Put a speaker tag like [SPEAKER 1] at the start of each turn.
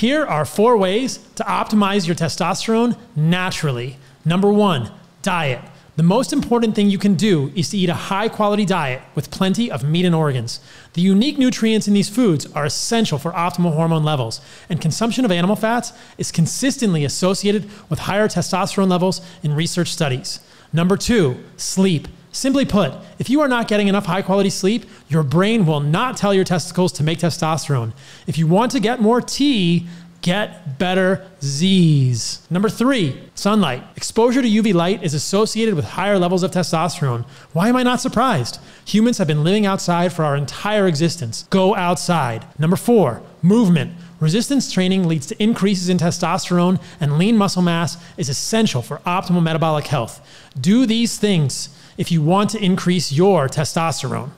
[SPEAKER 1] Here are four ways to optimize your testosterone naturally. Number one, diet. The most important thing you can do is to eat a high quality diet with plenty of meat and organs. The unique nutrients in these foods are essential for optimal hormone levels, and consumption of animal fats is consistently associated with higher testosterone levels in research studies. Number two, sleep. Simply put, if you are not getting enough high quality sleep, your brain will not tell your testicles to make testosterone. If you want to get more T, get better Z's. Number three, sunlight. Exposure to UV light is associated with higher levels of testosterone. Why am I not surprised? Humans have been living outside for our entire existence. Go outside. Number four, movement. Resistance training leads to increases in testosterone, and lean muscle mass is essential for optimal metabolic health. Do these things if you want to increase your testosterone.